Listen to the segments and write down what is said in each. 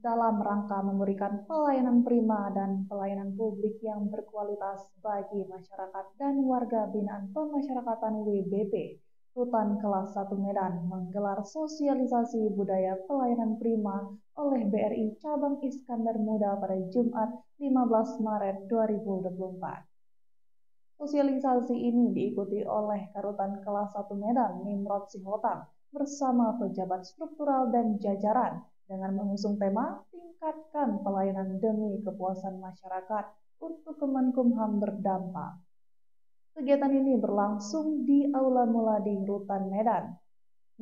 dalam rangka memberikan pelayanan prima dan pelayanan publik yang berkualitas bagi masyarakat dan warga binaan pemasyarakatan WBP. Rutan kelas 1 Medan menggelar sosialisasi budaya pelayanan prima oleh BRI Cabang Iskandar Muda pada Jumat 15 Maret 2024. Sosialisasi ini diikuti oleh Karutan kelas 1 Medan Nimrod Sihotang bersama pejabat struktural dan jajaran dengan mengusung tema tingkatkan pelayanan demi kepuasan masyarakat untuk Kemenkumham berdampak. Kegiatan ini berlangsung di Aula Muladi Rutan Medan.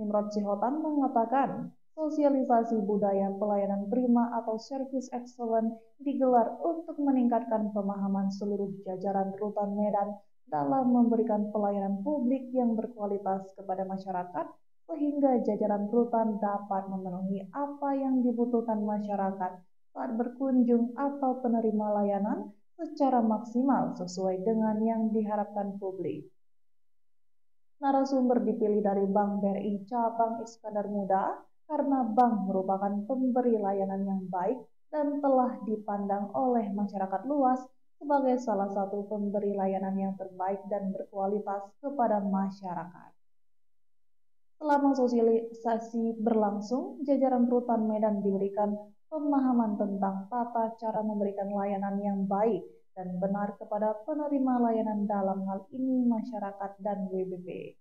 Nimrod Sihotan mengatakan, sosialisasi budaya pelayanan prima atau service excellent digelar untuk meningkatkan pemahaman seluruh jajaran Rutan Medan dalam memberikan pelayanan publik yang berkualitas kepada masyarakat sehingga jajaran rutan dapat memenuhi apa yang dibutuhkan masyarakat saat berkunjung atau penerima layanan secara maksimal sesuai dengan yang diharapkan publik. Narasumber dipilih dari Bank BRI Cabang Iskandar Muda karena bank merupakan pemberi layanan yang baik dan telah dipandang oleh masyarakat luas sebagai salah satu pemberi layanan yang terbaik dan berkualitas kepada masyarakat. Selama sosialisasi berlangsung, jajaran Rutan Medan diberikan pemahaman tentang tata cara memberikan layanan yang baik dan benar kepada penerima layanan dalam hal ini masyarakat dan WBP.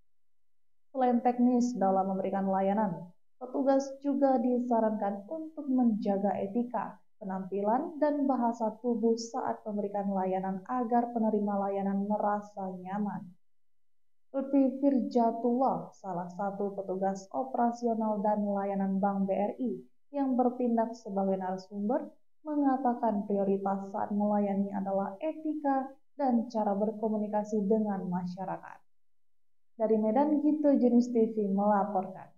Selain teknis dalam memberikan layanan, petugas juga disarankan untuk menjaga etika, penampilan, dan bahasa tubuh saat memberikan layanan agar penerima layanan merasa nyaman. Lutfi Firjatullah, salah satu petugas operasional dan layanan Bank BRI yang bertindak sebagai narasumber, mengatakan prioritas saat melayani adalah etika dan cara berkomunikasi dengan masyarakat. Dari Medan, Gitu Jenis TV melaporkan.